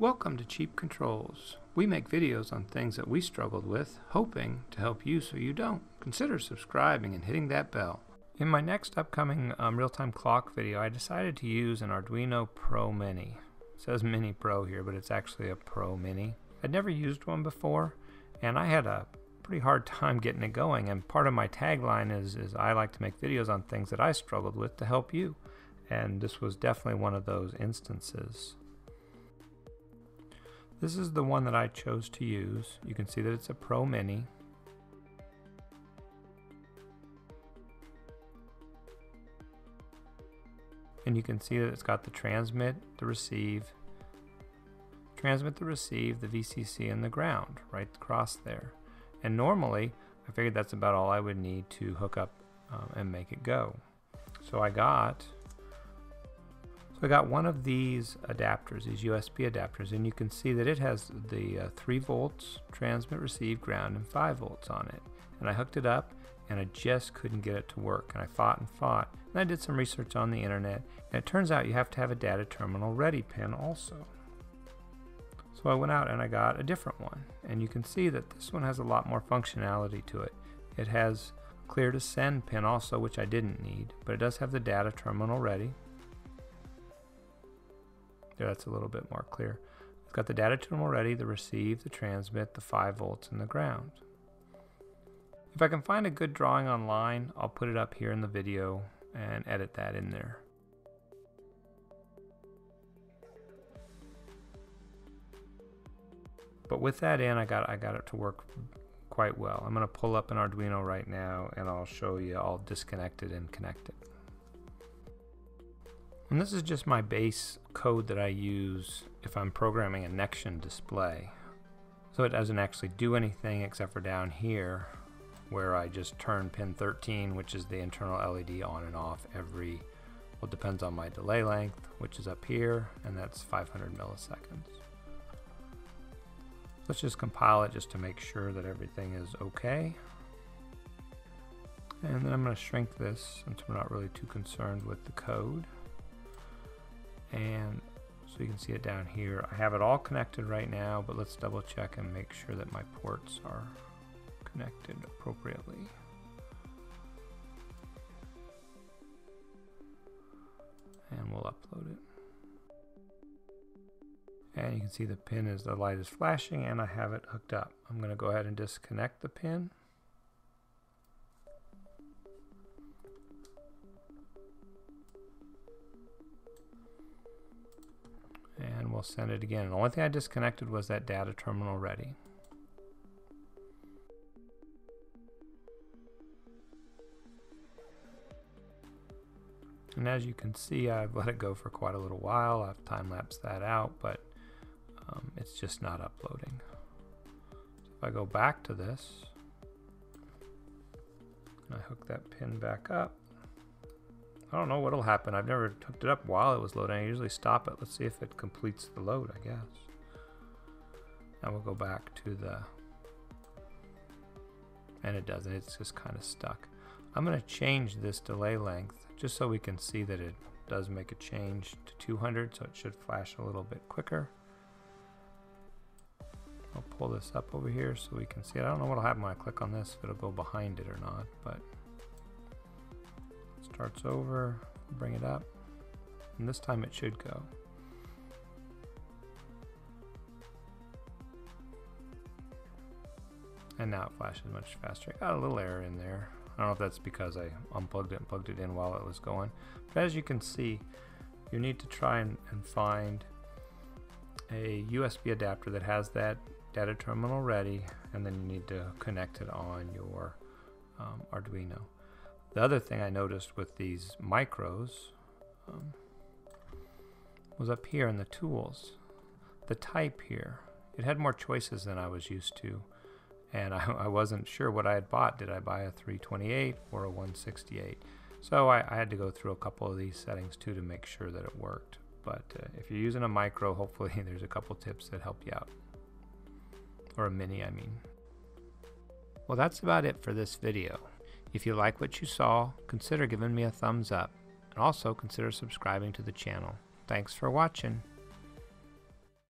Welcome to Cheap Controls. We make videos on things that we struggled with, hoping to help you so you don't. Consider subscribing and hitting that bell. In my next upcoming um, real-time clock video, I decided to use an Arduino Pro Mini. It says Mini Pro here, but it's actually a Pro Mini. I'd never used one before, and I had a pretty hard time getting it going. And part of my tagline is, is I like to make videos on things that I struggled with to help you. And this was definitely one of those instances. This is the one that I chose to use. You can see that it's a Pro Mini. And you can see that it's got the transmit, the receive, transmit, the receive, the VCC, and the ground right across there. And normally, I figured that's about all I would need to hook up um, and make it go. So I got I got one of these adapters, these USB adapters, and you can see that it has the uh, 3 volts transmit, receive, ground, and 5 volts on it. And I hooked it up, and I just couldn't get it to work. And I fought and fought, and I did some research on the internet, and it turns out you have to have a data terminal ready pin also. So I went out and I got a different one, and you can see that this one has a lot more functionality to it. It has clear to send pin also, which I didn't need, but it does have the data terminal ready. There, that's a little bit more clear. It's got the data terminal already, the receive, the transmit, the 5 volts, and the ground. If I can find a good drawing online, I'll put it up here in the video and edit that in there. But with that in, I got I got it to work quite well. I'm going to pull up an Arduino right now and I'll show you all disconnected and connected. And this is just my base code that I use if I'm programming a Nextion display. So it doesn't actually do anything except for down here where I just turn pin 13, which is the internal LED on and off every, well, depends on my delay length, which is up here, and that's 500 milliseconds. Let's just compile it just to make sure that everything is okay. And then I'm going to shrink this since we're not really too concerned with the code and so you can see it down here. I have it all connected right now, but let's double check and make sure that my ports are connected appropriately. And we'll upload it. And you can see the pin is the light is flashing and I have it hooked up. I'm going to go ahead and disconnect the pin. We'll send it again. The only thing I disconnected was that data terminal ready. And as you can see, I've let it go for quite a little while. I've time-lapsed that out, but um, it's just not uploading. So if I go back to this, and I hook that pin back up, I don't know what'll happen. I've never hooked it up while it was loading. I usually stop it. Let's see if it completes the load, I guess. Now we'll go back to the... And it doesn't. It's just kind of stuck. I'm going to change this delay length just so we can see that it does make a change to 200 so it should flash a little bit quicker. I'll pull this up over here so we can see it. I don't know what'll happen when I click on this, if it'll go behind it or not, but starts over, bring it up, and this time it should go. And now it flashes much faster. I got a little error in there. I don't know if that's because I unplugged it and plugged it in while it was going. But as you can see, you need to try and, and find a USB adapter that has that data terminal ready and then you need to connect it on your um, Arduino. The other thing I noticed with these micros um, was up here in the tools. The type here, it had more choices than I was used to. And I, I wasn't sure what I had bought. Did I buy a 328 or a 168? So I, I, had to go through a couple of these settings too to make sure that it worked. But uh, if you're using a micro, hopefully there's a couple tips that help you out. Or a mini, I mean. Well, that's about it for this video. If you like what you saw, consider giving me a thumbs up, and also consider subscribing to the channel. Thanks for watching.